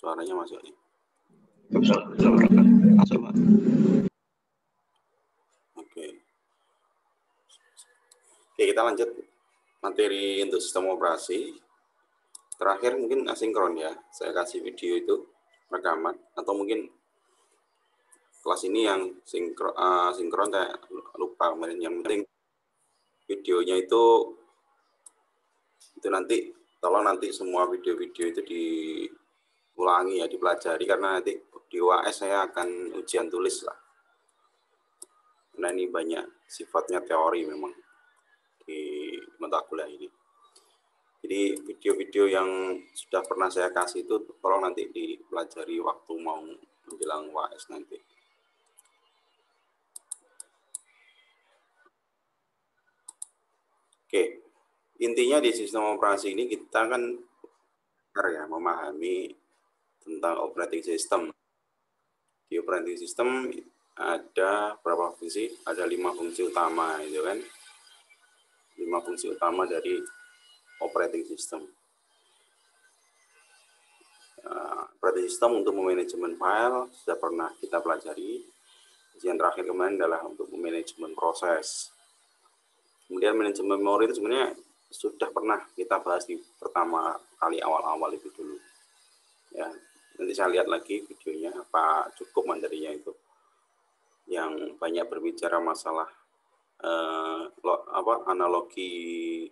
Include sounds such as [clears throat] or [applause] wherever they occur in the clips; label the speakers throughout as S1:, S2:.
S1: Suaranya masuk nih. Oke. Oke, kita lanjut materi untuk sistem operasi. Terakhir mungkin asinkron ya. Saya kasih video itu rekaman atau mungkin kelas ini yang sinkron, uh, sinkron saya lupa kemarin yang penting videonya itu itu nanti tolong nanti semua video-video itu diulangi ya dipelajari karena nanti di UAS saya akan ujian tulis lah. Karena ini banyak sifatnya teori memang di mata kuliah ini. Jadi video-video yang sudah pernah saya kasih itu tolong nanti dipelajari waktu mau menjelang UAS nanti. Oke, intinya di sistem operasi ini kita kan ya memahami tentang operating system. Di operating system ada berapa fungsi? Ada lima fungsi utama, itu kan? Lima fungsi utama dari operating system. Uh, operating system untuk memanajemen file sudah pernah kita pelajari. Yang terakhir kemarin adalah untuk memanajemen proses Kemudian manajemen memori itu sebenarnya sudah pernah kita bahas di pertama kali awal-awal itu dulu. Nanti saya lihat lagi videonya apa cukup materinya itu yang banyak berbicara masalah eh, lo, apa analogi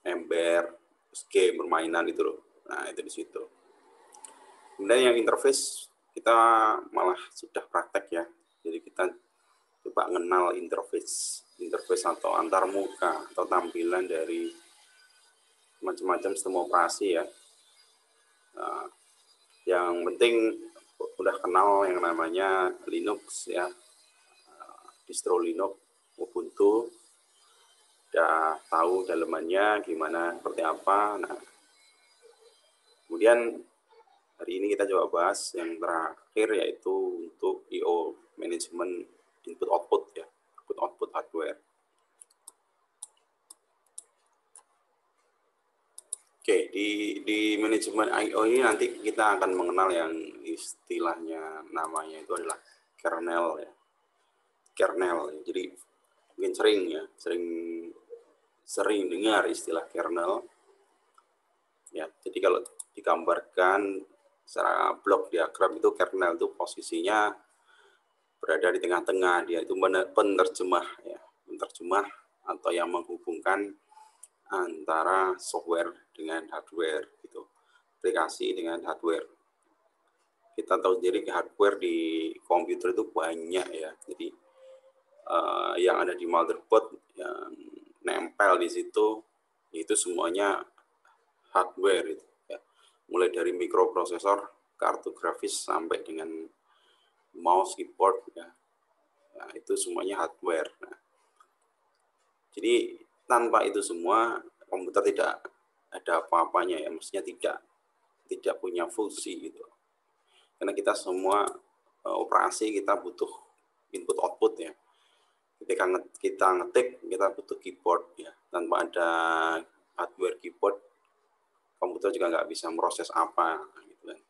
S1: ember game permainan itu loh. Nah, itu di situ. Kemudian yang interface kita malah sudah praktek ya. Jadi kita coba mengenal interface interface atau antar muka atau tampilan dari macam-macam sistem operasi ya. Nah, yang penting udah kenal yang namanya Linux ya, distro Linux, Ubuntu, udah tahu dalemannya gimana, seperti apa. Nah, kemudian hari ini kita coba bahas yang terakhir yaitu untuk IO manajemen input output ya input output hardware. Oke, di di manajemen I/O ini nanti kita akan mengenal yang istilahnya namanya itu adalah kernel ya. Kernel. Jadi mungkin sering ya, sering sering dengar istilah kernel. Ya, jadi kalau digambarkan secara blok diagram itu kernel itu posisinya berada di tengah-tengah dia itu penerjemah ya penerjemah atau yang menghubungkan antara software dengan hardware gitu aplikasi dengan hardware kita tahu sendiri hardware di komputer itu banyak ya jadi uh, yang ada di motherboard yang nempel di situ itu semuanya hardware itu ya mulai dari mikroprosesor kartu grafis sampai dengan mouse, keyboard, ya. Nah, itu semuanya hardware. Nah, jadi tanpa itu semua komputer tidak ada apa-apanya ya, maksudnya tidak tidak punya fungsi gitu. Karena kita semua uh, operasi kita butuh input output ya. Ketika kita ngetik kita butuh keyboard ya. Tanpa ada hardware keyboard komputer juga nggak bisa meroses apa gitu kan.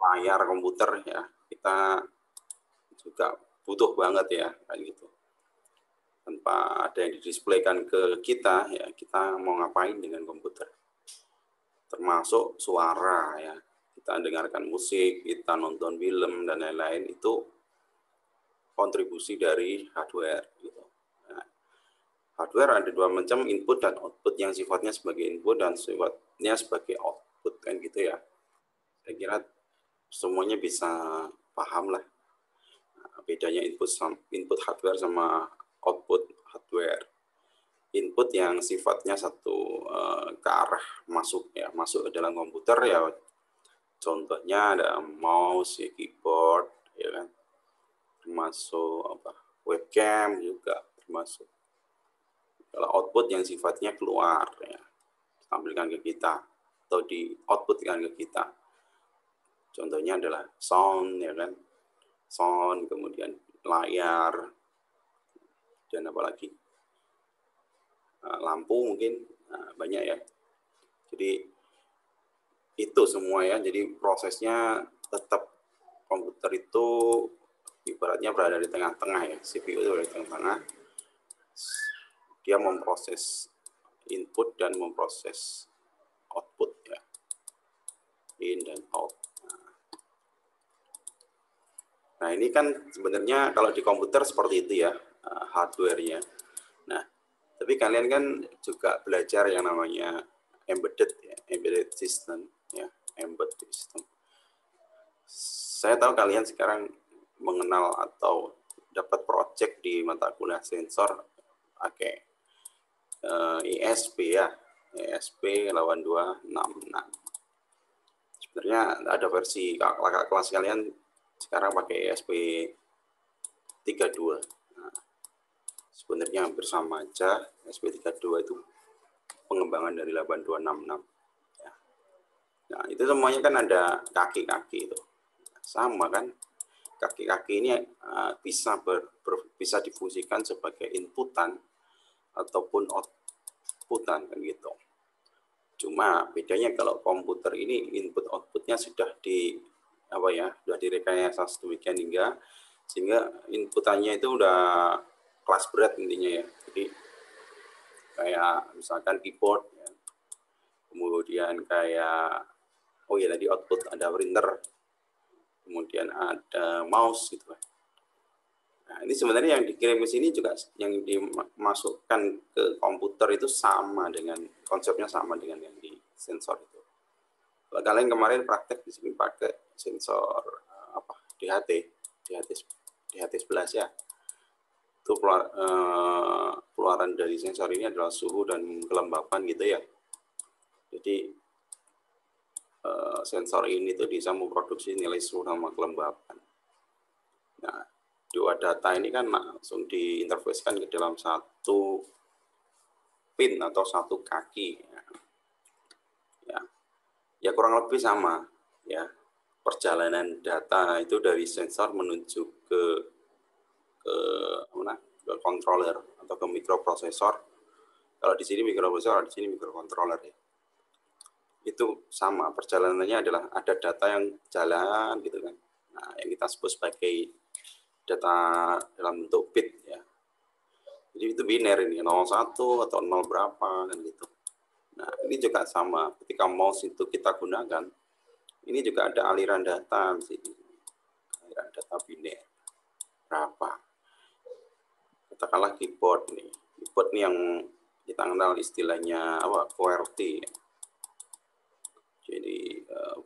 S1: Layar komputer ya kita juga butuh banget ya kayak gitu tanpa ada yang didisplaykan ke kita ya kita mau ngapain dengan komputer? Termasuk suara ya. Kita dengarkan musik kita nonton film dan lain-lain itu kontribusi dari hardware gitu. Nah, hardware ada dua macam input dan output yang sifatnya sebagai input dan sifatnya sebagai output kan gitu ya. Saya kira semuanya bisa paham lah bedanya input input hardware sama output hardware. Input yang sifatnya satu uh, ke arah masuk ya masuk ke dalam komputer ya. Contohnya ada mouse ya, keyboard ya kan. Termasuk apa webcam juga termasuk. Kalau output yang sifatnya keluar ya tampilkan ke kita atau di outputkan ke kita. Contohnya adalah sound, ya kan? Sound, kemudian layar, dan apa lagi? Eh, lampu mungkin, nah, banyak ya. Jadi itu semua ya. Jadi prosesnya tetap komputer itu ibaratnya berada di tengah-tengah ya. CPU itu berada di tengah-tengah. Dia memproses input dan memproses output ya. In dan out. Nah, ini kan sebenarnya kalau di komputer seperti itu ya, uh, hardware-nya. Nah, tapi kalian kan juga belajar yang namanya embedded ya, embedded system ya, embedded system. Saya tahu kalian sekarang mengenal atau dapat project di mata kuliah sensor pakai uh, ISP ya, ISP 8266. Sebenarnya ada versi kakak kelas kalian sekarang pakai ESP 32 nah, sebenarnya hampir sama aja ESP 32 itu pengembangan dari 8266 ya. nah itu semuanya kan ada kaki-kaki itu. Sama kan? Kaki-kaki ini uh, bisa ber, ber, bisa difungsikan sebagai inputan ataupun outputan kan gitu. Cuma bedanya kalau komputer ini input outputnya sudah di apa ya sudah direkayasa sedemikian hingga sehingga inputannya itu udah kelas berat intinya ya. Jadi kayak misalkan keyboard ya. kemudian kayak oh ya tadi output ada printer. Kemudian ada mouse gitu kan. Nah ini sebenarnya yang dikirim ke sini juga yang dimasukkan ke komputer itu sama dengan konsepnya sama dengan yang di sensor itu. Kalau kalian kemarin praktek di sini pakai sensor uh, apa? DHT DHT DHT 11 ya itu keluar, uh, keluaran dari sensor ini adalah suhu dan kelembapan gitu ya. Jadi uh, sensor ini tuh bisa memproduksi nilai suhu sama kelembapan. Nah dua data ini kan langsung diinterfacekan ke dalam satu pin atau satu kaki ya, ya, ya kurang lebih sama ya. Perjalanan data itu dari sensor menuju ke ke mana ke controller atau ke microprocessor kalau di sini microprocessor di sini microcontroller ya itu sama perjalanannya adalah ada data yang jalan gitu kan nah yang kita sebut sebagai data dalam bentuk bit ya jadi itu biner ini 01 atau 0 berapa kan gitu nah ini juga sama ketika mouse itu kita gunakan ini juga ada aliran data di sini. Aliran data biner. Berapa? Katakanlah keyboard nih. Keyboard nih yang kita kenal istilahnya apa? QWERTY. Jadi uh,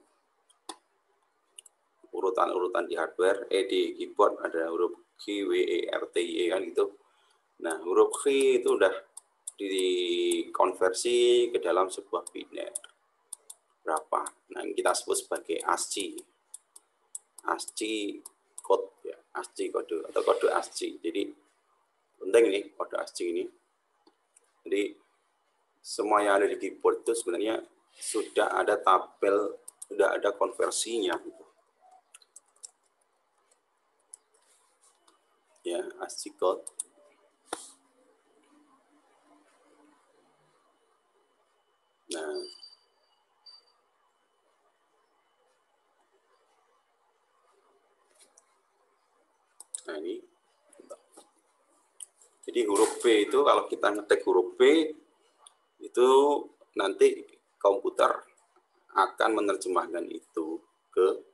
S1: urutan-urutan di hardware, eh di keyboard ada huruf Q, W, E, R, T, I, E kan gitu. Nah, huruf Q itu udah dikonversi ke dalam sebuah biner berapa. Nah, yang kita sebut sebagai ASCII. ASCII code ya, ASCII kode atau kode ASCII. Jadi penting nih kode ASCII ini. Jadi semua yang ada di keyboard itu sebenarnya sudah ada tabel, sudah ada konversinya gitu. Ya, ASCII code Nah, Nah ini. Jadi huruf B itu kalau kita ngetik huruf B itu nanti komputer akan menerjemahkan itu ke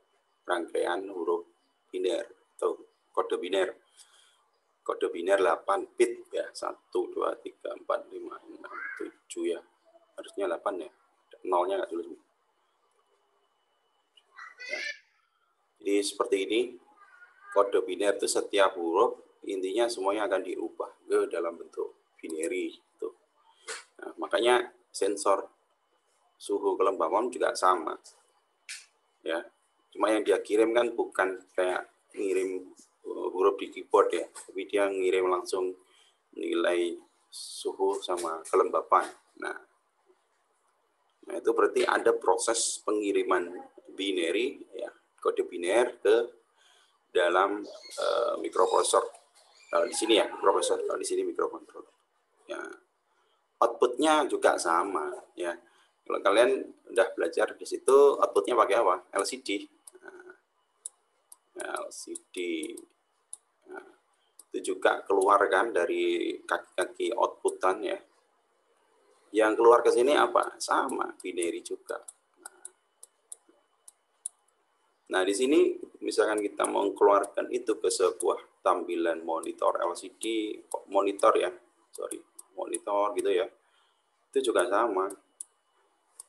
S1: rangkaian huruf biner atau kode biner. Kode biner 8 bit ya. 1 2 3 4 5 6 7 ya. Harusnya 8 ya. Nolnya nggak tulis. Ya. Jadi seperti ini kode biner itu setiap huruf intinya semuanya akan diubah ke dalam bentuk binary itu. Nah, makanya sensor suhu kelembapan juga sama. Ya. Cuma yang dia kirim kan bukan kayak ngirim uh, huruf di keyboard ya, tapi dia ngirim langsung nilai suhu sama kelembapan. Nah, nah itu berarti ada proses pengiriman binary ya, kode biner ke dalam uh, mikroprosesor. Kalau di sini ya mikroprosesor, kalau di sini mikrokontroller. Ya. Outputnya juga sama ya. Kalau kalian udah belajar di situ outputnya pakai apa? LCD. Nah, LCD. Nah, itu juga keluar kan dari kaki-kaki outputan ya. Yang keluar ke sini apa? Sama, binary juga. Nah, di sini misalkan kita mengeluarkan itu ke sebuah tampilan monitor LCD, monitor ya, sorry, monitor gitu ya, itu juga sama.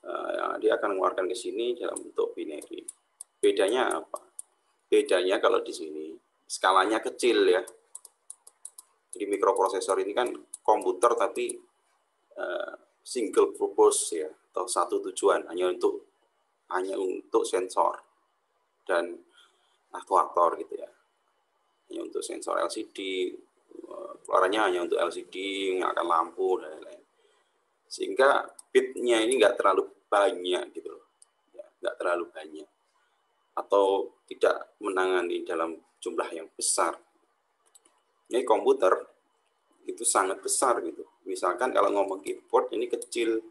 S1: Uh, dia akan mengeluarkan ke sini dalam bentuk binary. Bedanya apa? Bedanya kalau di sini skalanya kecil ya. Jadi mikroprosesor ini kan komputer tapi uh, single purpose ya atau satu tujuan hanya untuk hanya untuk sensor dan aktuator gitu ya. Hanya untuk sensor LCD, eh, keluarannya hanya untuk LCD, akan lampu dan lain-lain. Sehingga bitnya ini nggak terlalu banyak gitu loh, ya, nggak terlalu banyak atau tidak menangani dalam jumlah yang besar. Ini komputer itu sangat besar gitu. Misalkan kalau ngomong keyboard ini kecil,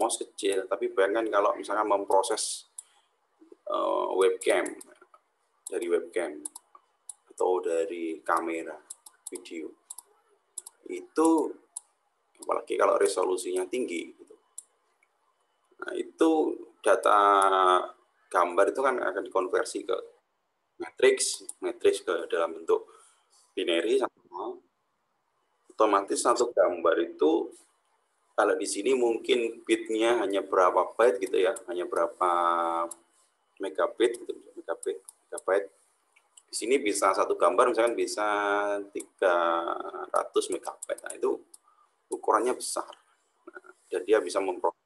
S1: mouse kecil, tapi bayangkan kalau misalkan memproses uh, webcam dari webcam atau dari kamera video itu apalagi kalau resolusinya tinggi gitu. Nah, itu data gambar itu kan akan dikonversi ke matrix, matrix ke dalam bentuk binary sama otomatis satu gambar itu kalau di sini mungkin bitnya hanya berapa byte gitu ya, hanya berapa megabit gitu, megabit, megabyte. Di sini bisa satu gambar misalkan bisa 300 megabyte. Nah, itu ukurannya besar. Nah, dan dia bisa memproses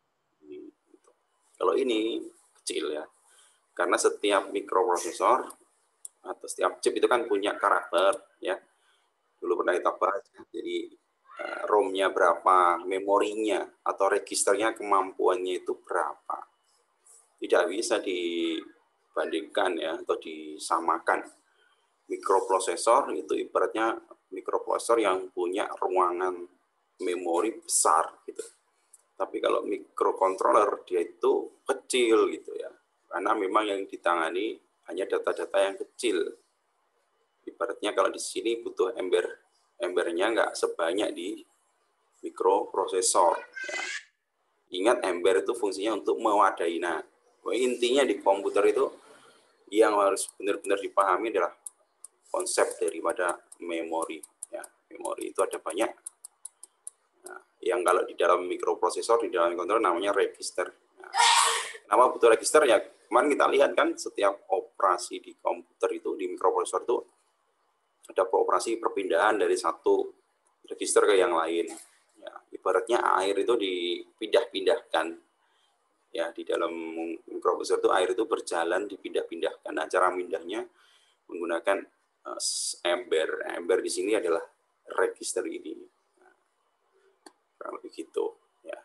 S1: gitu. Kalau ini kecil ya. Karena setiap mikroprosesor atau setiap chip itu kan punya karakter ya. Dulu pernah kita bahas. Jadi eh, ROM-nya berapa, memorinya atau registernya kemampuannya itu berapa tidak bisa dibandingkan ya atau disamakan. Mikroprosesor itu ibaratnya mikroprosesor yang punya ruangan memori besar gitu. Tapi kalau mikrocontroller dia itu kecil gitu ya. Karena memang yang ditangani hanya data-data yang kecil. Ibaratnya kalau di sini butuh ember, embernya nggak sebanyak di mikroprosesor. Ya. Ingat ember itu fungsinya untuk mewadahi. Nah, intinya di komputer itu yang harus benar-benar dipahami adalah konsep daripada memori ya. Memori itu ada banyak. Nah, yang kalau di dalam mikroprosesor di dalam komputer namanya register. Nah, kenapa butuh register ya kemarin kita lihat kan setiap operasi di komputer itu di mikroprosesor itu ada operasi perpindahan dari satu register ke yang lain. Ya ibaratnya air itu dipindah-pindahkan. Ya di dalam mikroprosesor itu air itu berjalan dipindah-pindahkan. Nah, cara pindahnya menggunakan ember. Ember di sini adalah register ini. Nah, kurang lebih gitu ya.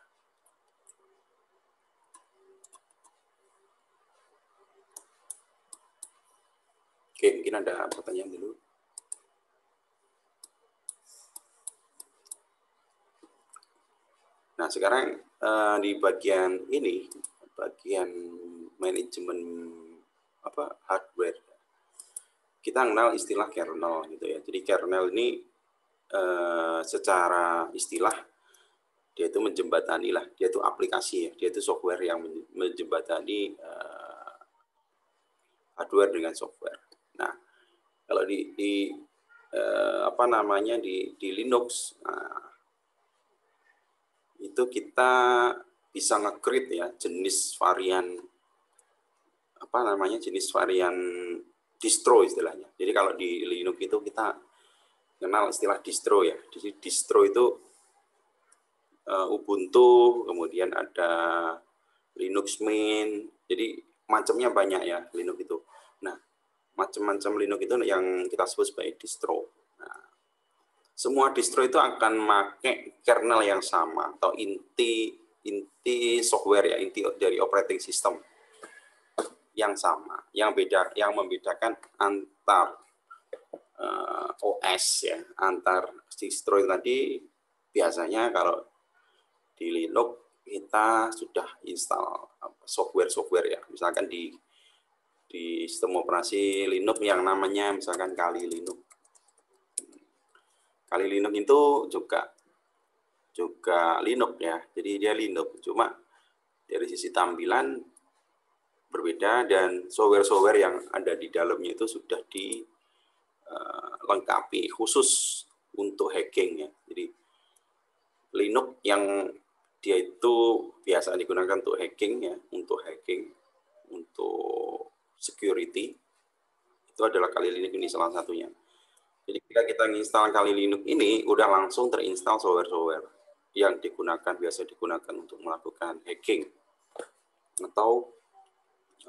S1: Oke, mungkin ada pertanyaan dulu. Nah, sekarang uh, di bagian ini, bagian manajemen apa hardware, kita kenal istilah kernel gitu ya. Jadi kernel ini uh, secara istilah dia itu menjembatani lah, dia itu aplikasi ya, dia itu software yang menjembatani uh, hardware dengan software. Nah, kalau di, di uh, apa namanya di, di Linux, nah, itu kita bisa nge ya jenis varian apa namanya jenis varian distro istilahnya. Jadi kalau di Linux itu kita kenal istilah distro ya. Jadi distro itu uh, Ubuntu, kemudian ada Linux Mint. Jadi macamnya banyak ya Linux itu. Nah, macam-macam Linux itu yang kita sebut sebagai distro semua distro itu akan pakai kernel yang sama atau inti inti software ya inti dari operating system yang sama yang beda yang membedakan antar uh, eh, OS ya antar distro tadi biasanya kalau di Linux kita sudah install software-software ya. Misalkan di di sistem operasi Linux yang namanya misalkan Kali Linux. Kali Linux itu juga juga Linux ya. Jadi dia Linux cuma dari sisi tampilan berbeda dan software-software yang ada di dalamnya itu sudah dilengkapi uh, khusus untuk hacking ya. Jadi Linux yang dia itu biasa digunakan untuk hacking ya, untuk hacking, untuk security itu adalah Kali Linux ini salah satunya. Jadi ketika kita menginstal Kali Linux ini udah langsung terinstall software-software yang digunakan biasa digunakan untuk melakukan hacking atau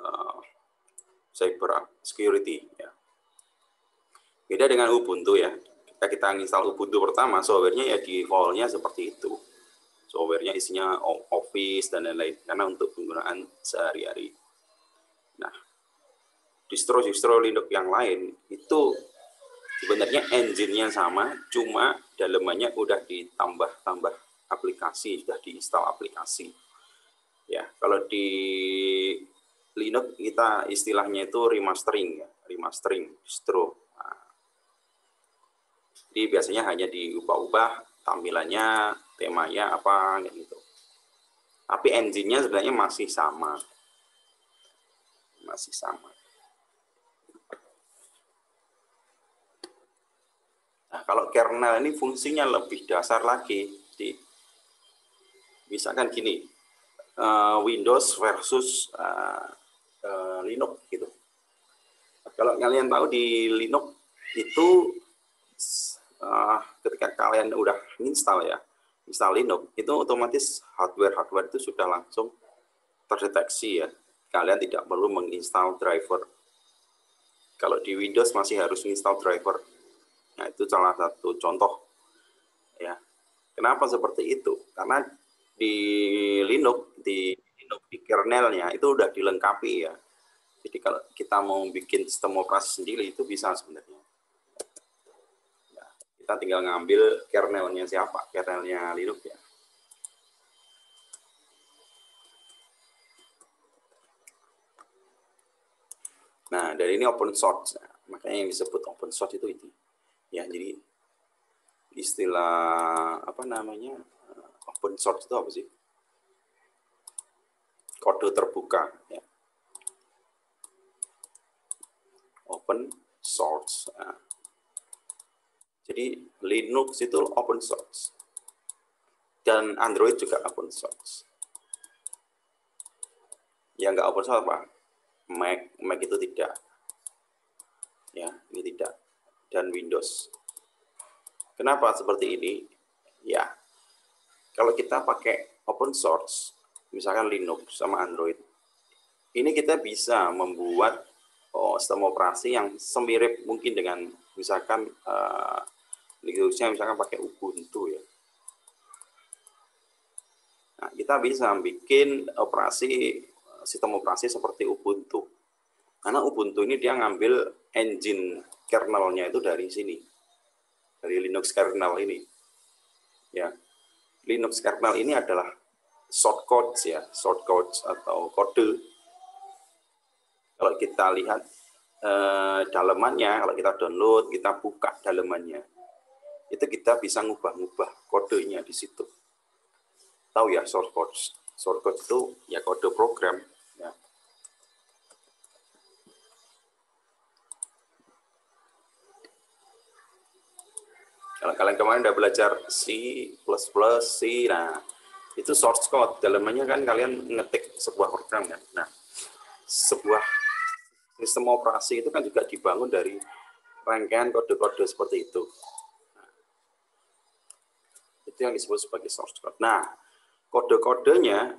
S1: uh, cyber security ya. Beda dengan Ubuntu ya. Ketika kita install Ubuntu pertama, softwarenya ya defaultnya seperti itu. Softwarenya isinya Office dan lain-lain karena untuk penggunaan sehari-hari. Nah, distro-distro Linux yang lain itu sebenarnya engine-nya sama, cuma dalemannya udah ditambah-tambah aplikasi, sudah diinstal aplikasi. Ya, kalau di Linux kita istilahnya itu remastering ya, remastering distro. Nah, jadi biasanya hanya diubah-ubah tampilannya, temanya apa gitu. Tapi engine-nya sebenarnya masih sama. Masih sama. Nah, kalau kernel ini fungsinya lebih dasar lagi. Jadi, misalkan gini, uh, Windows versus uh, Linux gitu. Kalau kalian tahu di Linux itu uh, ketika kalian udah install ya, install Linux itu otomatis hardware-hardware itu sudah langsung terdeteksi ya. Kalian tidak perlu menginstal driver. Kalau di Windows masih harus menginstal driver. Nah, itu salah satu contoh ya. Kenapa seperti itu? Karena di Linux di Linux di kernelnya itu udah dilengkapi ya. Jadi kalau kita mau bikin sistem operasi sendiri itu bisa sebenarnya. Ya, kita tinggal ngambil kernelnya siapa, kernelnya Linux ya. Nah, dari ini open source. makanya yang disebut open source itu itu. Ya, jadi istilah apa namanya open source itu apa sih? Kode terbuka. Ya. Open source. Nah. Jadi Linux itu open source. Dan Android juga open source. Yang nggak open source apa? Mac, Mac itu tidak. Ya, ini tidak. Dan Windows. Kenapa seperti ini? Ya, kalau kita pakai open source, misalkan Linux sama Android, ini kita bisa membuat sistem operasi yang semirip mungkin dengan misalkan uh, misalkan pakai Ubuntu ya. Nah, kita bisa bikin operasi sistem operasi seperti Ubuntu. Karena Ubuntu ini dia ngambil engine kernelnya itu dari sini. Dari Linux kernel ini. Ya. Linux kernel ini adalah shortcode ya, shortcode atau kode. Kalau kita lihat eh, dalemannya, kalau kita download, kita buka dalemannya, itu kita bisa ngubah-ngubah kodenya di situ. Tahu ya shortcode? Shortcode itu ya kode program. Ya. Kalau kalian kemarin udah belajar C++, C, nah itu source code. Dalamnya kan kalian ngetik sebuah program kan. Nah, sebuah sistem operasi itu kan juga dibangun dari rangkaian kode-kode seperti itu. Nah, itu yang disebut sebagai source code. Nah, kode-kodenya,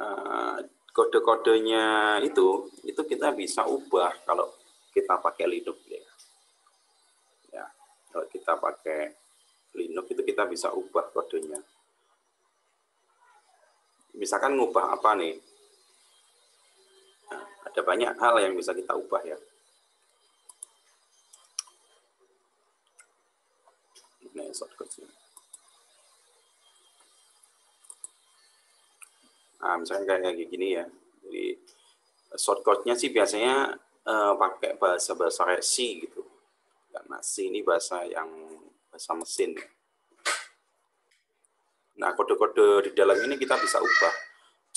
S1: eh, kode-kodenya itu, itu kita bisa ubah kalau kita pakai Linux ya kalau kita pakai Linux itu kita bisa ubah kodenya. Misalkan ngubah apa nih? Ada banyak hal yang bisa kita ubah ya. Ini Nah, misalnya kayak gini ya. Jadi shortcutnya sih biasanya uh, pakai bahasa-bahasa kayak C gitu. Karena C ini bahasa yang bahasa mesin. Nah, kode-kode di dalam ini kita bisa ubah.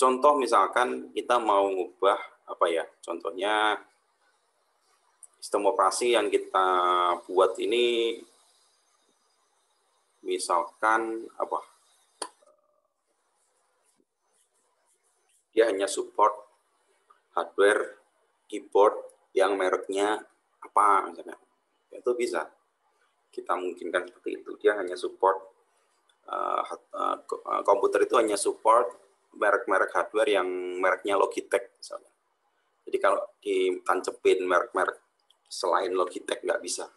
S1: Contoh misalkan kita mau ubah apa ya? Contohnya sistem operasi yang kita buat ini misalkan apa dia hanya support hardware keyboard yang mereknya apa misalnya. Itu bisa. Kita mungkinkan seperti itu. Dia hanya support uh, uh, komputer itu hanya support merek-merek hardware yang mereknya Logitech misalnya jadi kalau ditancepin merek-merek selain Logitech nggak bisa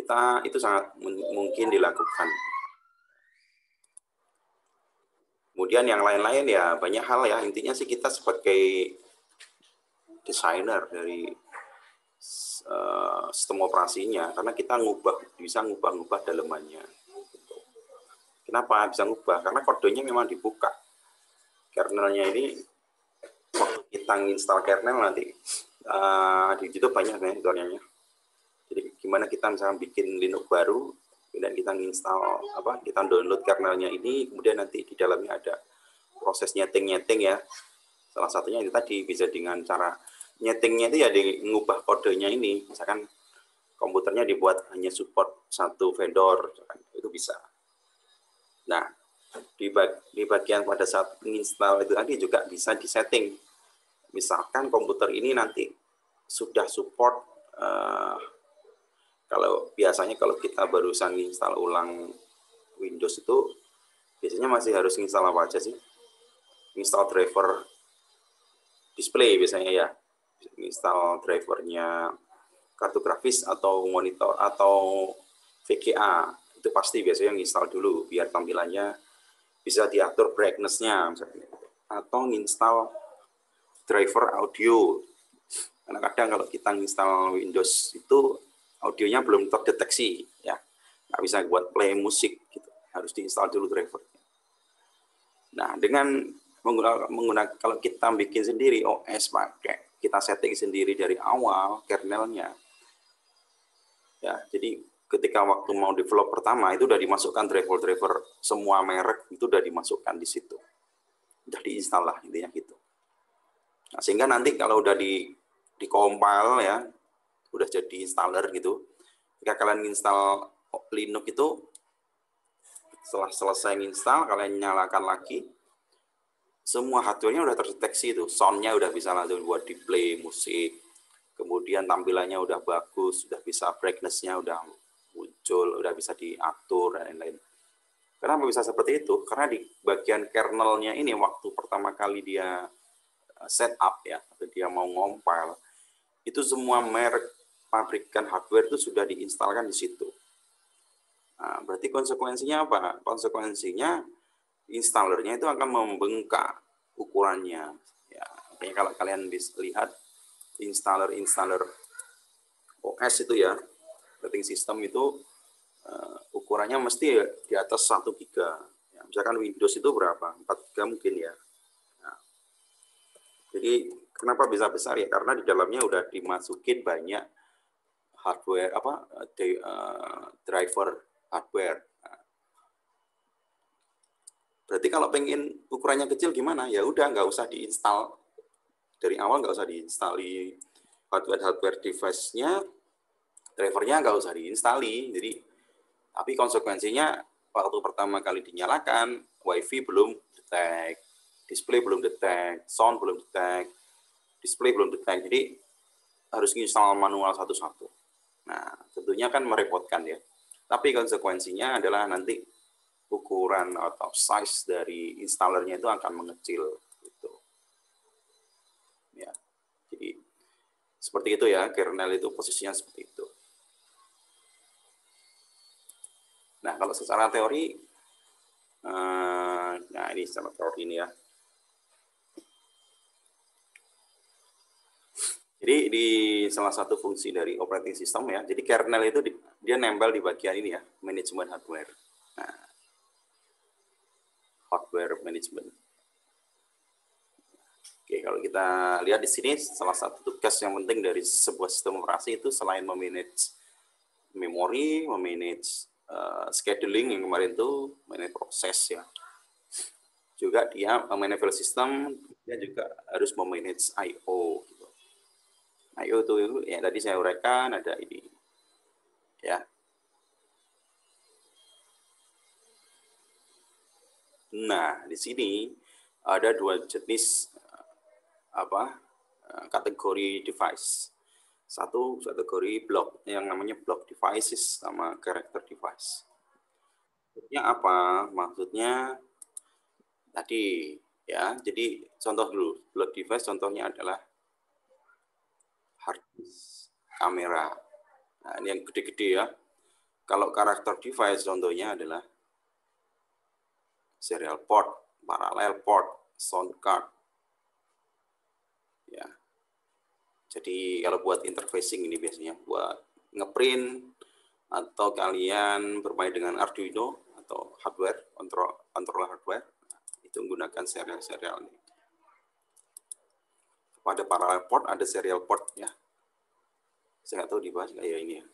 S1: kita itu sangat mungkin dilakukan. Kemudian yang lain-lain ya banyak hal ya intinya sih kita sebagai desainer dari uh, sistem operasinya karena kita ngubah bisa ngubah-ngubah dalemannya. Kenapa bisa ngubah? Karena kodenya memang dibuka. Kernelnya ini waktu kita install kernel nanti uh, di YouTube banyak nih tutorialnya jadi gimana kita misalnya bikin Linux baru, dan kita install apa, kita download kernelnya ini, kemudian nanti di dalamnya ada proses nyeting-nyeting ya. Salah satunya itu tadi bisa dengan cara nyetingnya itu ya di ngubah kodenya ini, misalkan komputernya dibuat hanya support satu vendor, itu bisa. Nah, di, bag, di bagian pada saat menginstal itu tadi juga bisa disetting. Misalkan komputer ini nanti sudah support uh, kalau biasanya kalau kita barusan install ulang Windows itu biasanya masih harus install apa aja sih? Install driver display biasanya ya. Install drivernya kartu grafis atau monitor atau VGA itu pasti biasanya install dulu biar tampilannya bisa diatur brightness-nya misalnya atau install driver audio. Karena kadang kalau kita install Windows itu audionya belum terdeteksi ya. Nggak bisa buat play musik gitu. Harus diinstal dulu driver nah dengan menggunakan, menggunakan kalau kita bikin sendiri OS pakai kita setting sendiri dari awal kernelnya ya. Jadi ketika waktu mau develop pertama itu udah dimasukkan driver-driver semua merek itu udah dimasukkan di situ udah diinstal lah intinya gitu nah, sehingga nanti kalau udah di di compile ya udah jadi installer gitu. Jika kalian install Linux itu setelah selesai install kalian nyalakan lagi semua hardware-nya udah terdeteksi itu soundnya udah bisa langsung buat di play musik kemudian tampilannya udah bagus sudah bisa brightness-nya udah muncul udah bisa diatur dan lain-lain kenapa bisa seperti itu karena di bagian kernelnya ini waktu pertama kali dia eh, setup ya atau dia mau ngompil itu semua merek pabrikan hardware itu sudah diinstalkan di situ. Nah, berarti konsekuensinya apa? Konsekuensinya installernya itu akan membengkak ukurannya. Ya, kayak kalau kalian bisa lihat installer-installer OS itu ya, operating system itu uh, ukurannya mesti di atas 1 giga. Ya, misalkan Windows itu berapa? 4 giga mungkin ya. Nah, jadi kenapa bisa besar ya? Karena di dalamnya udah dimasukin banyak hardware apa uh, driver hardware. Nah. Berarti kalau pengen ukurannya kecil gimana? Ya udah nggak usah diinstal dari awal nggak usah diinstal hardware hardware device-nya, drivernya nggak usah diinstali. Jadi tapi konsekuensinya waktu pertama kali dinyalakan WiFi belum detect, display belum detect, sound belum detect, display belum detect. Jadi harus install manual satu-satu. Nah, tentunya kan merepotkan ya. Tapi konsekuensinya adalah nanti ukuran atau size dari installernya itu akan mengecil gitu. Ya. Jadi seperti itu ya, kernel itu posisinya seperti itu. Nah, kalau secara teori eh, nah ini secara teori ini ya. Jadi di salah satu fungsi dari operating system ya, jadi kernel itu di, dia nempel di bagian ini ya, manajemen hardware. Nah, hardware management. Oke, kalau kita lihat di sini salah satu tugas yang penting dari sebuah sistem operasi itu selain memanage memori, memanage uh, scheduling yang kemarin itu manage proses ya. Juga dia memanage file system, dia juga harus memanage I/O gitu. I/O itu ya tadi saya uraikan ada ini ya. Nah, di sini ada dua jenis apa eh, kategori device. Satu kategori block yang namanya block devices sama character device. Maksudnya apa? Maksudnya tadi ya. Jadi contoh dulu block device contohnya adalah hard disk, kamera. Nah, ini yang gede-gede ya. Kalau karakter device contohnya adalah serial port, parallel port, sound card, ya jadi kalau buat interfacing ini biasanya buat ngeprint atau kalian bermain dengan Arduino atau hardware kontrol controller hardware itu menggunakan serial-serial ini. Pada parallel port ada serial port ya. Saya nggak tahu dibahas nggak ya ini ya.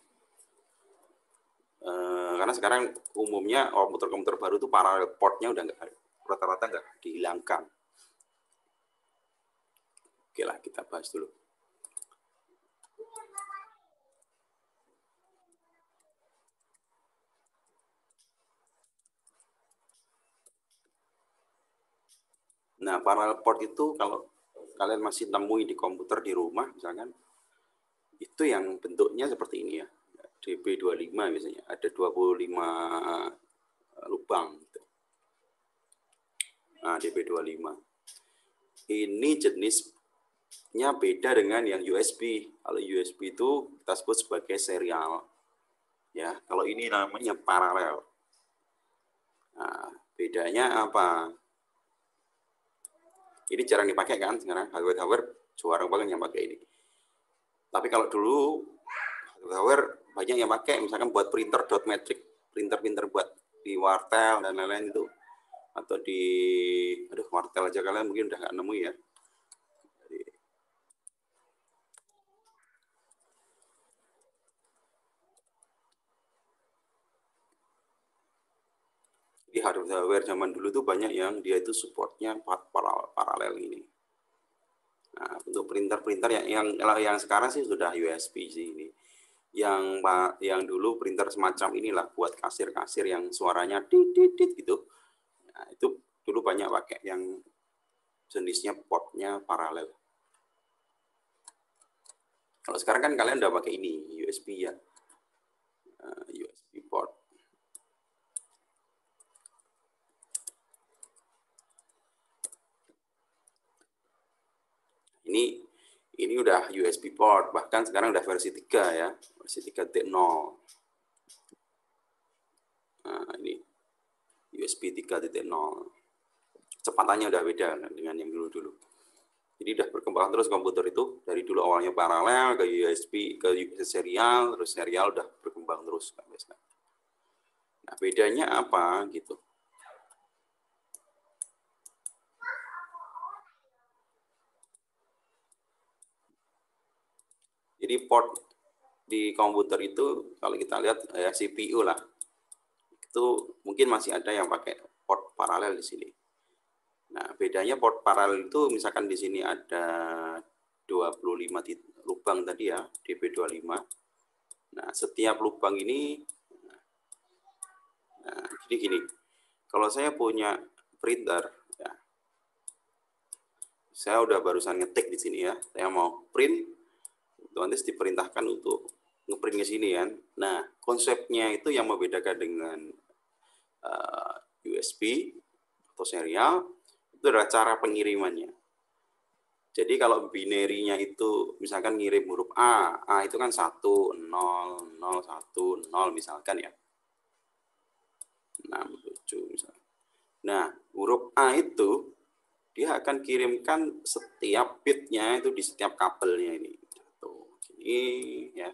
S1: E, karena sekarang umumnya komputer-komputer baru itu parallel portnya udah nggak rata-rata nggak dihilangkan. Oke lah, kita bahas dulu. Nah, parallel port itu kalau kalian masih temui di komputer di rumah misalkan, itu yang bentuknya seperti ini ya. DB25 misalnya, ada 25 lubang. Gitu. Nah, DB25. Ini jenis nya beda dengan yang USB. Kalau USB itu kita sebut sebagai serial. Ya, kalau ini namanya paralel. Nah, bedanya apa? Ini jarang dipakai kan sekarang hardware-hardware jarang banget yang pakai ini. Tapi kalau dulu hardware banyak yang pakai misalkan buat printer dot metric, printer-printer buat di wartel dan lain-lain itu atau di aduh wartel aja kalian mungkin udah nggak nemu ya di hardware zaman dulu tuh banyak yang dia itu supportnya paralel ini. Nah, untuk printer-printer yang, yang yang sekarang sih sudah USB sih ini. Yang yang dulu printer semacam inilah buat kasir-kasir yang suaranya tit gitu. Nah, itu dulu banyak pakai yang jenisnya portnya paralel. Kalau sekarang kan kalian udah pakai ini USB ya, USB nah, port. Ini ini udah USB port, bahkan sekarang udah versi 3 ya, versi 3.0. Nah, ini USB 3.0. Kecepatannya udah beda dengan yang dulu-dulu. Jadi udah berkembang terus komputer itu dari dulu awalnya paralel ke USB ke serial, terus serial udah berkembang terus Nah, bedanya apa gitu? Jadi port di komputer itu kalau kita lihat ya CPU lah itu mungkin masih ada yang pakai port paralel di sini. Nah, bedanya port paralel itu misalkan di sini ada 25 lubang tadi ya, DP25. Nah, setiap lubang ini nah, jadi gini. Kalau saya punya printer ya. Saya udah barusan ngetik di sini ya. Saya mau print otomatis diperintahkan untuk ngeprint ke sini kan. Nah, konsepnya itu yang membedakan dengan uh, eh, USB atau serial itu adalah cara pengirimannya. Jadi kalau binary-nya itu misalkan ngirim huruf A, A itu kan 1, 0, 0, 1, 0 misalkan ya. 6, 7 misalkan. Nah, huruf A itu dia akan kirimkan setiap bitnya itu di setiap kabelnya ini ini ya.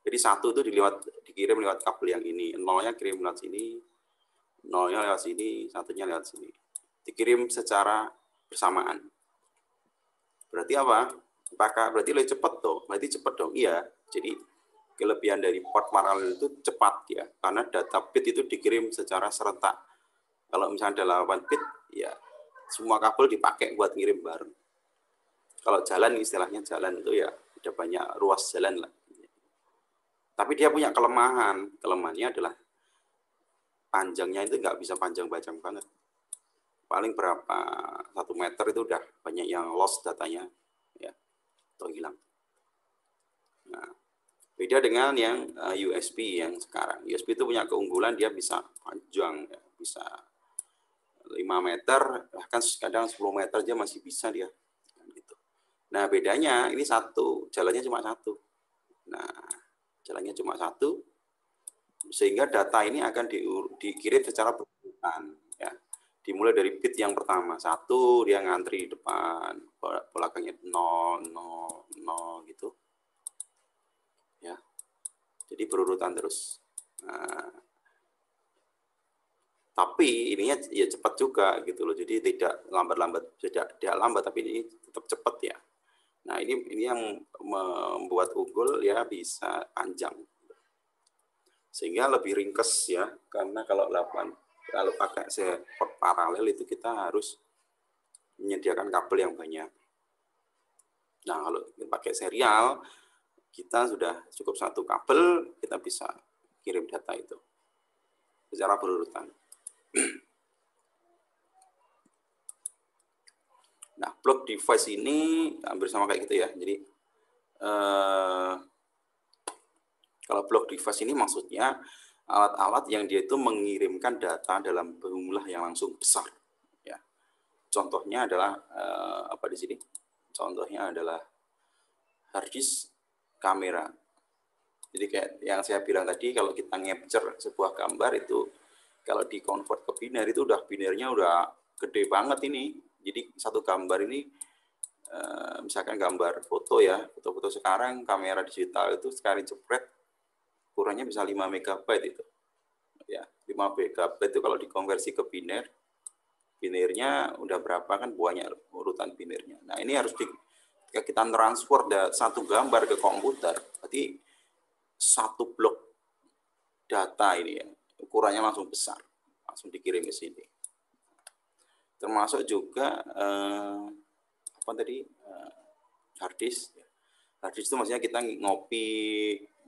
S1: Jadi satu itu dilewat dikirim lewat kabel yang ini, nolnya kirim lewat sini, nolnya lewat sini, satunya lewat sini. Dikirim secara bersamaan. Berarti apa? Apakah berarti lebih cepat tuh? Berarti cepat dong. Iya. Jadi kelebihan dari port paralel itu cepat ya, karena data bit itu dikirim secara serentak. Kalau misalnya ada 8 bit, ya semua kabel dipakai buat ngirim bareng. Kalau jalan istilahnya jalan itu ya ada banyak ruas jalan lah. Tapi dia punya kelemahan. Kelemahannya adalah panjangnya itu nggak bisa panjang-panjang banget. Paling berapa satu meter itu udah banyak yang lost datanya ya atau hilang. Nah, beda dengan yang eh, USB yang sekarang. USB itu punya keunggulan dia bisa panjang, ya, bisa 5 meter, bahkan kadang 10 meter aja masih bisa dia. Nah bedanya ini satu, jalannya cuma satu. Nah jalannya cuma satu, sehingga data ini akan di, dikirim secara berurutan. Ya. Dimulai dari bit yang pertama, satu dia ngantri di depan, belakangnya nol, nol, nol gitu. Ya, jadi berurutan terus. Nah, tapi ininya ya cepat juga gitu loh. Jadi tidak lambat-lambat, tidak tidak lambat, tapi ini tetap cepat ya. Nah, ini ini yang membuat unggul ya bisa panjang. Sehingga lebih ringkes ya, karena kalau 8 kalau pakai port paralel itu kita harus menyediakan kabel yang banyak. Nah, kalau pakai serial kita sudah cukup satu kabel, kita bisa kirim data itu secara berurutan. Nah, block device ini hampir sama kayak gitu ya. Jadi eh, kalau block device ini maksudnya alat-alat yang dia itu mengirimkan data dalam jumlah yang langsung besar. Ya, contohnya adalah eh, apa di sini? Contohnya adalah hard disk kamera. Jadi kayak yang saya bilang tadi, kalau kita capture sebuah gambar itu kalau di convert ke biner itu udah binernya udah gede banget ini jadi satu gambar ini eh, misalkan gambar foto ya, foto-foto sekarang kamera digital itu sekali jepret kurangnya bisa 5 megabyte itu. Ya, 5 megabyte itu kalau dikonversi ke biner, binernya udah berapa kan banyak urutan binernya. Nah, ini harus di kita transfer satu gambar ke komputer, berarti satu blok data ini ya, ukurannya langsung besar, langsung dikirim ke sini termasuk juga eh, apa tadi eh, hard disk. Hard disk itu maksudnya kita ngopi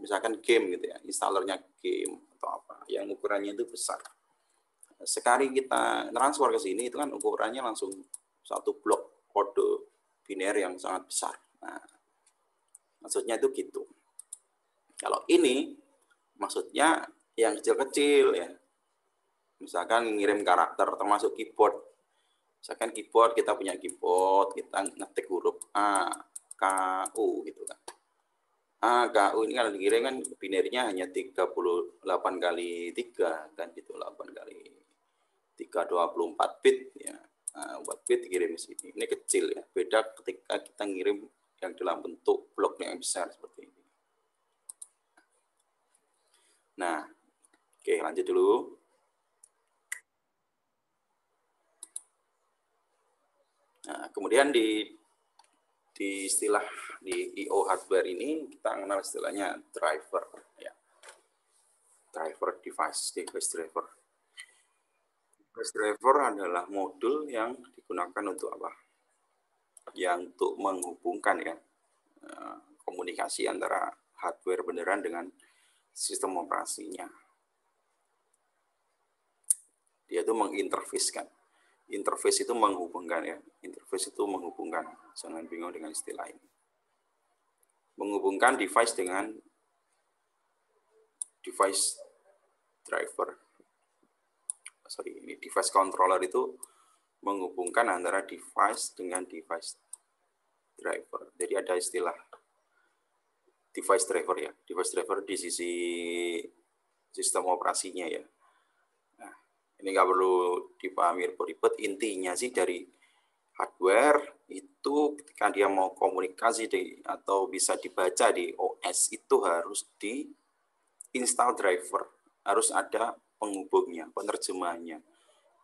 S1: misalkan game gitu ya installernya game atau apa yang ukurannya itu besar. Sekali kita transfer ke sini itu kan ukurannya langsung satu blok kode biner yang sangat besar. Nah maksudnya itu gitu. Kalau ini maksudnya yang kecil-kecil ya. Misalkan ngirim karakter termasuk keyboard Misalkan keyboard, kita punya keyboard, kita ngetik huruf A, K, U gitu kan. A, K, U ini kalau dikirim kan binernya hanya 38 kali 3 kan gitu, 8 kali 3, 24 bit ya. Nah, 4 bit dikirim ke sini. Ini kecil ya, beda ketika kita ngirim yang dalam bentuk blok yang besar seperti ini. Nah, oke lanjut dulu. Nah, kemudian di di istilah di IO hardware ini kita mengenal istilahnya driver ya. Driver device, device driver. Device driver adalah modul yang digunakan untuk apa? Yang untuk menghubungkan ya eh, komunikasi antara hardware beneran dengan sistem operasinya. Dia itu menginterfacekan interface itu menghubungkan ya. Interface itu menghubungkan. Jangan bingung dengan istilah ini. Menghubungkan device dengan device driver. Sorry, ini device controller itu menghubungkan antara device dengan device driver. Jadi ada istilah device driver ya. Device driver di sisi sistem operasinya ya ini nggak perlu dipahami ribet intinya sih dari hardware itu ketika dia mau komunikasi di, atau bisa dibaca di OS itu harus di install driver. Harus ada penghubungnya penerjemahnya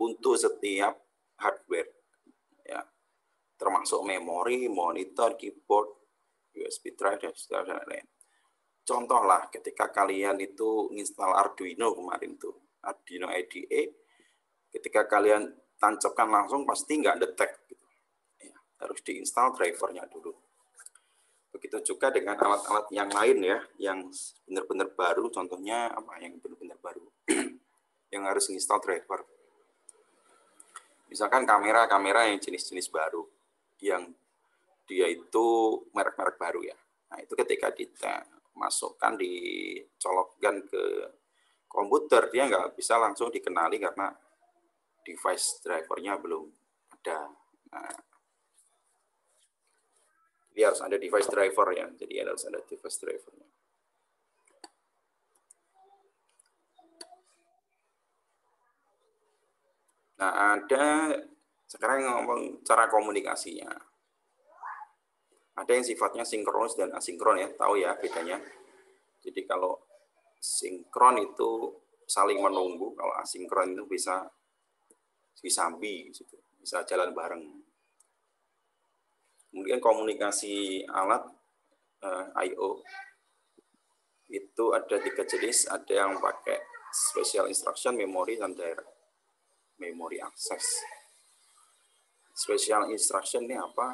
S1: untuk setiap hardware. Ya termasuk memori, monitor, keyboard, USB drive, dan lain-lain. Contoh lah ketika kalian itu install Arduino kemarin tuh, Arduino IDE, ketika kalian tancapkan langsung pasti nggak detect. Gitu. Ya, harus diinstal drivernya dulu. Begitu juga dengan alat-alat yang lain ya, yang benar-benar baru, contohnya apa yang benar-benar baru, [clears throat] yang harus install driver. Misalkan kamera-kamera yang jenis-jenis baru, yang dia itu merek-merek baru ya. Nah itu ketika kita masukkan dicolokkan ke komputer dia nggak bisa langsung dikenali karena device drivernya belum ada. Nah, jadi harus ada device driver ya. Jadi harus ada device drivernya. Nah, ada sekarang ngomong cara komunikasinya. Ada yang sifatnya sinkronis dan asinkron ya, tahu ya bedanya. Jadi kalau sinkron itu saling menunggu, kalau asinkron itu bisa disambi, gitu. bisa jalan bareng. Kemudian komunikasi alat uh, eh, I/O itu ada tiga jenis, ada yang pakai special instruction, memory, dan direct memory access. Special instruction ini apa?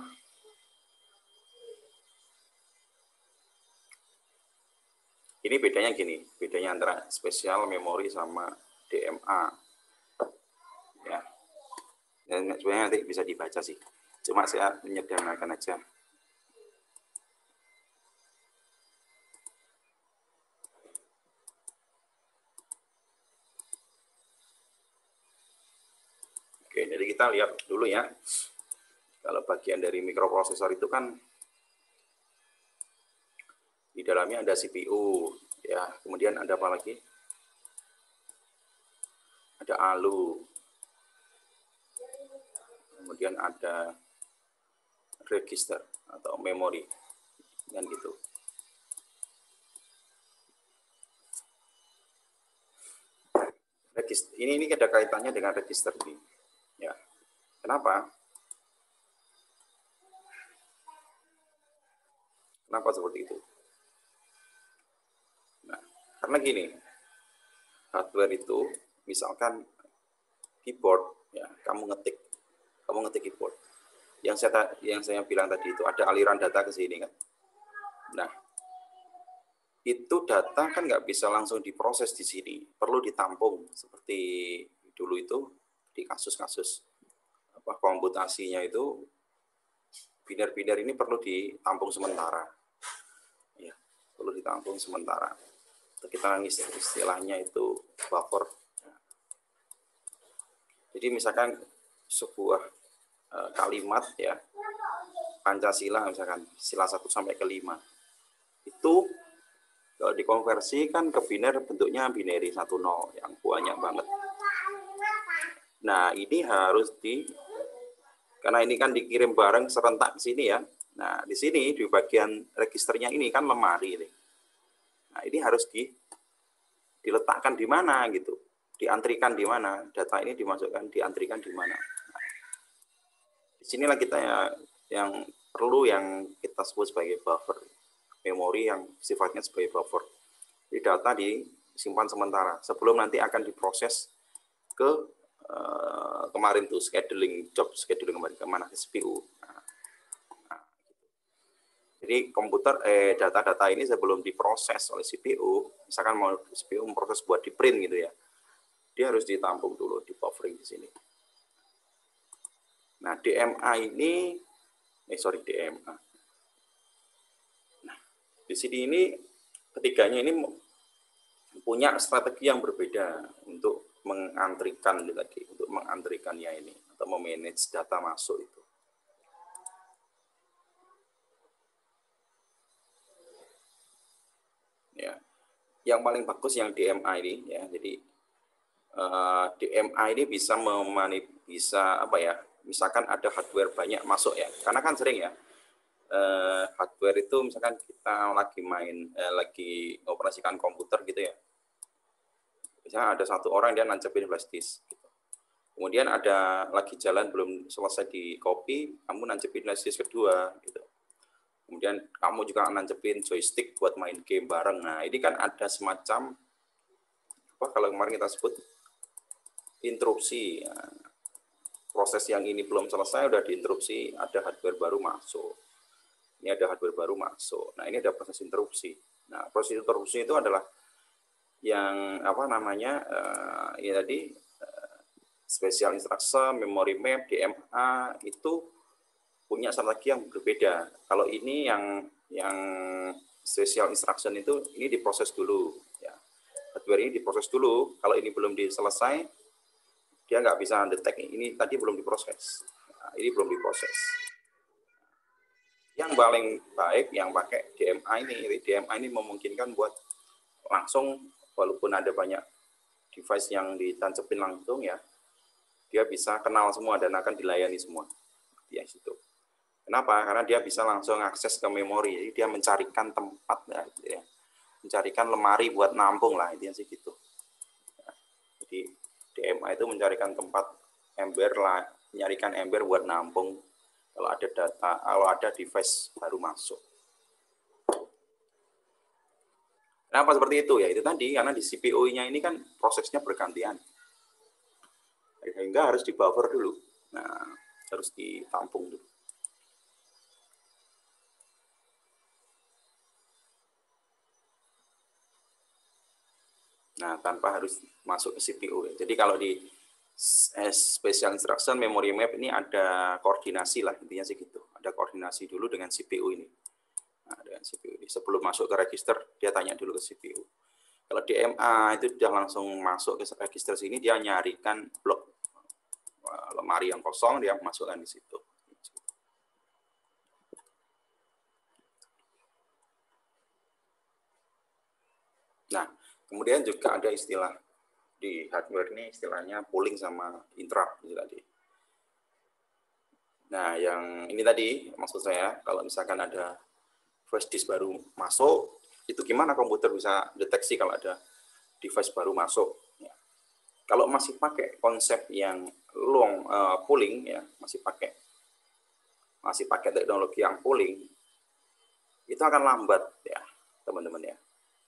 S1: Ini bedanya gini, bedanya antara spesial memori sama DMA. Dan sebenarnya nanti bisa dibaca sih. Cuma saya menyederhanakan aja. Oke, jadi kita lihat dulu ya. Kalau bagian dari mikroprosesor itu kan di dalamnya ada CPU, ya. Kemudian ada apa lagi? Ada ALU. Kemudian ada register atau memori dan gitu. Register, ini ini ada kaitannya dengan register ini. Ya. Kenapa? Kenapa seperti itu? Karena gini, hardware itu misalkan keyboard ya, kamu ngetik, kamu ngetik keyboard. Yang saya yang saya bilang tadi itu ada aliran data ke sini kan. Nah, itu data kan nggak bisa langsung diproses di sini, perlu ditampung seperti dulu itu di kasus-kasus apa komputasinya itu biner-biner ini perlu ditampung sementara. Ya, perlu ditampung sementara kita istilahnya itu buffer. Jadi misalkan sebuah e, kalimat ya Pancasila misalkan sila 1 sampai ke 5 itu kalau dikonversikan ke biner bentuknya binary 10 yang banyak banget. Nah, ini harus di karena ini kan dikirim bareng serentak ke sini ya. Nah, di sini di bagian registernya ini kan lemari ini. Nah, ini harus di diletakkan di mana gitu. Diantrikan di mana, data ini dimasukkan, diantrikan di mana. Nah, di sinilah kita ya, yang perlu yang kita sebut sebagai buffer. Memori yang sifatnya sebagai buffer. Di data disimpan sementara sebelum nanti akan diproses ke uh, kemarin tuh scheduling job scheduling kemarin ke mana ke CPU. Nah, jadi komputer eh data-data ini sebelum diproses oleh CPU, misalkan mau CPU memproses buat di print gitu ya, dia harus ditampung dulu di buffering di sini. Nah DMA ini, eh sorry DMA. Nah di sini ini ketiganya ini punya strategi yang berbeda untuk mengantrikan tadi, untuk mengantrikannya ini atau memanage data masuk itu. yang paling bagus yang DMA ini ya. Jadi uh, eh, DMA ini bisa memanip bisa apa ya? Misalkan ada hardware banyak masuk ya. Karena kan sering ya. Uh, hardware itu misalkan kita lagi main eh, lagi operasikan komputer gitu ya. Misalnya ada satu orang dia nancepin flash disk gitu. Kemudian ada lagi jalan belum selesai di copy, kamu nancepin flash disk kedua gitu. Kemudian kamu juga nancepin joystick buat main game bareng. Nah, ini kan ada semacam apa kalau kemarin kita sebut interupsi. Ya. Proses yang ini belum selesai udah diinterupsi, ada hardware baru masuk. Ini ada hardware baru masuk. Nah, ini ada proses interupsi. Nah, proses interupsi itu adalah yang apa namanya uh, ya tadi special instruction, memory map, DMA itu punya strategi yang berbeda. Kalau ini yang yang special instruction itu ini diproses dulu ya. Hardware ini diproses dulu. Kalau ini belum diselesai, dia nggak bisa detect ini tadi belum diproses. Nah, ini belum diproses. Yang paling baik yang pakai DMA ini, DMA ini memungkinkan buat langsung walaupun ada banyak device yang ditancepin langsung ya dia bisa kenal semua dan akan dilayani semua. Dia situ. Kenapa? Karena dia bisa langsung akses ke memori. Jadi dia mencarikan tempat ya, gitu ya. mencarikan lemari buat nampung lah intinya sih gitu. DMA itu mencarikan tempat ember lah, mencarikan ember buat nampung kalau ada data, kalau ada device baru masuk. Kenapa seperti itu? Ya itu tadi, karena di CPU-nya ini kan prosesnya bergantian sehingga harus di buffer dulu. Nah, harus ditampung dulu. Nah, tanpa harus masuk ke CPU. Jadi kalau di special instruction memory map ini ada koordinasi lah intinya sih gitu. Ada koordinasi dulu dengan CPU ini. Nah, dengan CPU ini. Sebelum masuk ke register, dia tanya dulu ke CPU. Kalau DMA itu sudah langsung masuk ke register sini, dia nyarikan blok lemari yang kosong dia masukkan di situ. Nah, kemudian juga ada istilah di hardware ini istilahnya pooling sama interrupt gitu tadi. Nah, yang ini tadi maksud saya kalau misalkan ada flash disk baru masuk, itu gimana komputer bisa deteksi kalau ada device baru masuk? Ya. Kalau masih pakai konsep yang long uh, pooling ya masih pakai masih pakai teknologi yang pooling itu akan lambat ya teman-teman ya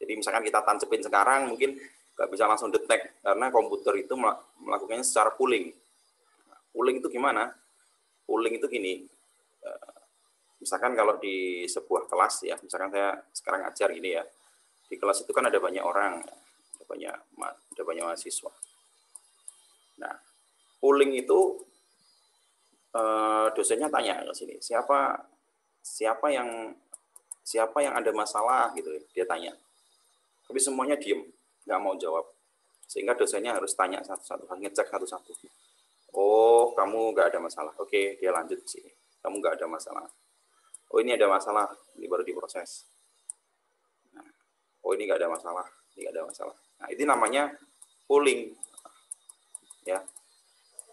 S1: jadi misalkan kita tancepin sekarang mungkin nggak bisa langsung detect karena komputer itu melakukannya secara pooling. Pooling itu gimana? Pooling itu gini uh, misalkan kalau di sebuah kelas ya misalkan saya sekarang ngajar gini ya di kelas itu kan ada banyak orang ada banyak ada banyak mahasiswa. Nah pooling itu uh, dosennya tanya ke sini siapa siapa yang siapa yang ada masalah? Gitu dia tanya tapi semuanya diem nggak mau jawab. Sehingga dosennya harus tanya satu-satu ngecek satu-satu. Oh kamu nggak ada masalah. Oke dia lanjut sini. Kamu nggak ada masalah. Oh ini ada masalah. Ini baru diproses. Nah, oh ini nggak ada masalah. Ini nggak ada masalah. Nah itu namanya pooling. Ya.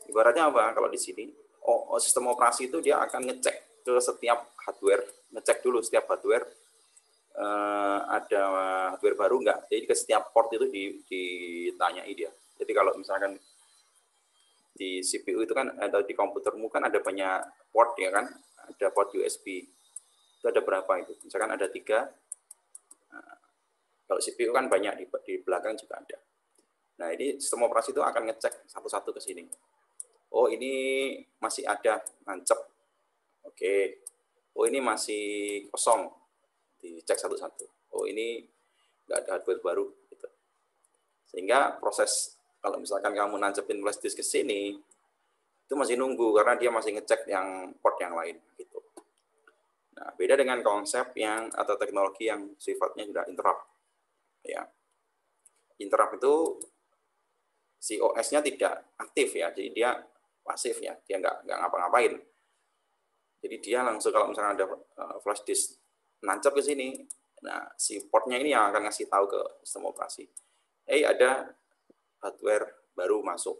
S1: Ibaratnya apa? Kalau di sini? Oh, sistem operasi itu dia akan ngecek ke setiap hardware, ngecek dulu setiap hardware uh, ada hardware baru enggak. Jadi ke setiap port itu ditanyai dia. Jadi kalau misalkan di CPU itu kan atau di komputermu kan ada banyak port ya kan, ada port USB. Itu ada berapa itu? Misalkan ada tiga. Nah, kalau CPU kan banyak di, di belakang juga ada. Nah ini sistem operasi itu akan ngecek satu-satu ke sini oh ini masih ada nancep. Oke. Oh ini masih kosong. Dicek satu-satu. Oh ini nggak ada hardware baru. Gitu. Sehingga proses kalau misalkan kamu nancepin flash disk ke sini, itu masih nunggu karena dia masih ngecek yang port yang lain. Gitu. Nah, beda dengan konsep yang atau teknologi yang sifatnya sudah interrupt. Ya. Interrupt itu si OS-nya tidak aktif ya, jadi dia pasif ya, dia nggak nggak ngapa-ngapain. Jadi dia langsung kalau misalnya ada uh, flash disk nancap ke sini, nah si portnya ini yang akan ngasih tahu ke sistem operasi. Eh hey, ada hardware baru masuk,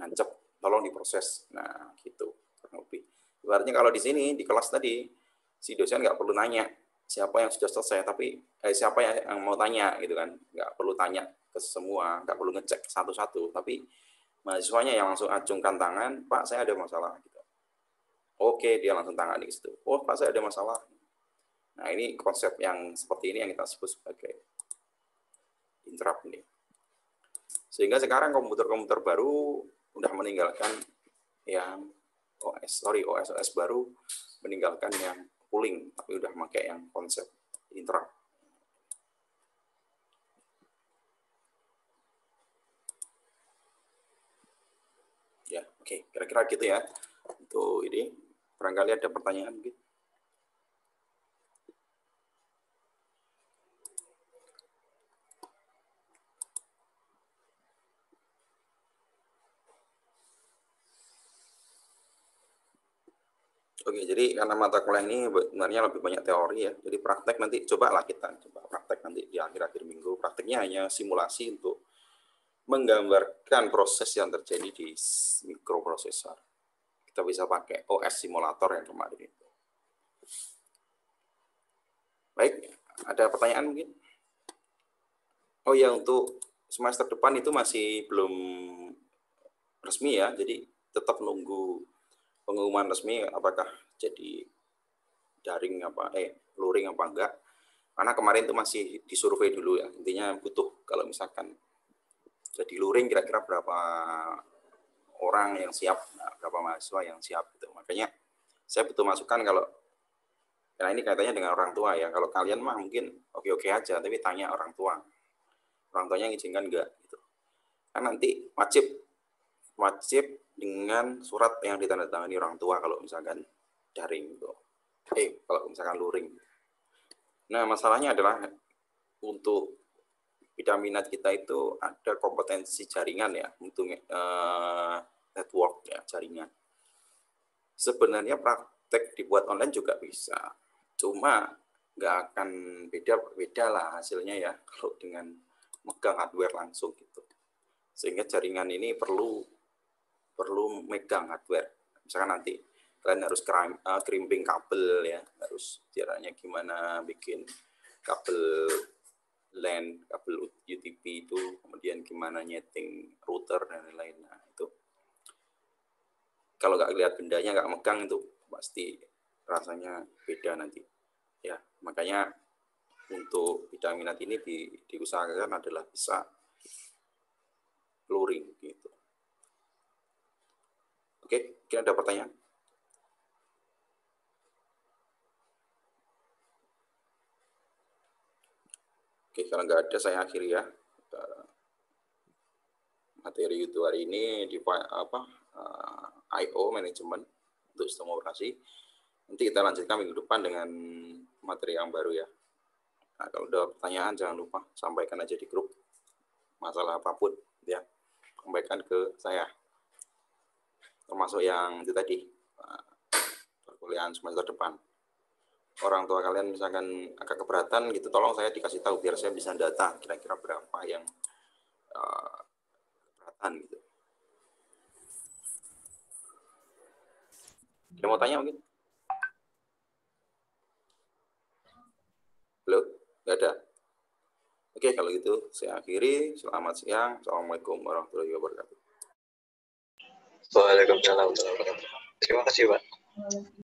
S1: nancap, tolong diproses. Nah gitu kurang lebih. Kalau di sini di kelas tadi si dosen nggak perlu nanya siapa yang sudah selesai, tapi eh, siapa yang mau tanya gitu kan, nggak perlu tanya ke semua, nggak perlu ngecek satu-satu, tapi mahasiswanya yang langsung acungkan tangan, Pak saya ada masalah. Gitu. Oke, dia langsung tangani situ. Oh, Pak saya ada masalah. Nah, ini konsep yang seperti ini yang kita sebut sebagai interrupt ini. Sehingga sekarang komputer-komputer baru udah meninggalkan yang OS, sorry, OS-OS baru meninggalkan yang pooling, tapi udah pakai yang konsep interrupt. Ya, oke, okay. kira-kira gitu ya. Untuk ini, barangkali ada pertanyaan mungkin. Oke, jadi karena mata kuliah ini sebenarnya lebih banyak teori ya. Jadi praktek nanti cobalah kita coba praktek nanti di akhir-akhir minggu. Prakteknya hanya simulasi untuk menggambarkan proses yang terjadi di mikroprosesor. Kita bisa pakai OS simulator yang kemarin itu. Baik, ada pertanyaan mungkin? Oh ya, untuk semester depan itu masih belum resmi ya, jadi tetap nunggu pengumuman resmi apakah jadi daring apa eh luring apa enggak? Karena kemarin itu masih disurvei dulu ya. Intinya butuh kalau misalkan jadi luring kira-kira berapa orang yang siap nah, berapa mahasiswa yang siap gitu. Makanya saya butuh masukan kalau karena ini kaitannya dengan orang tua ya. Kalau kalian mah mungkin oke-oke aja tapi tanya orang tua. Orang tuanya ngizinkan enggak gitu. Kan nanti wajib wajib dengan surat yang ditandatangani orang tua kalau misalkan daring gitu. Eh, kalau misalkan luring. Nah, masalahnya adalah untuk bidang minat kita itu ada kompetensi jaringan ya untuk uh, network ya jaringan. Sebenarnya praktek dibuat online juga bisa, cuma nggak akan beda beda lah hasilnya ya [laughs] kalau dengan megang hardware langsung gitu. Sehingga jaringan ini perlu perlu megang hardware. Misalkan nanti kalian harus uh, krimping kabel ya, harus caranya gimana bikin kabel LAN, kabel UTP itu, kemudian gimana nyeting router dan lain-lain. Nah, itu kalau nggak lihat bendanya nggak megang itu pasti rasanya beda nanti. Ya, makanya untuk bidang minat ini di, diusahakan adalah bisa luring gitu. Oke, kira ada pertanyaan? Oke, kalau nggak ada saya akhiri ya materi YouTube hari ini di apa eh, IO manajemen untuk sistem operasi. Nanti kita lanjutkan minggu depan dengan materi yang baru ya. Nah, kalau ada pertanyaan jangan lupa sampaikan aja di grup masalah apa pun ya sampaikan ke saya termasuk yang itu tadi perkuliahan semester depan orang tua kalian misalkan agak keberatan gitu tolong saya dikasih tahu biar saya bisa data kira-kira berapa yang uh, keberatan gitu Ada mau tanya mungkin? Halo? Gak ada? Oke, kalau gitu saya akhiri. Selamat siang. Assalamualaikum warahmatullahi wabarakatuh.
S2: Waalaikumsalam. Terima kasih, Pak.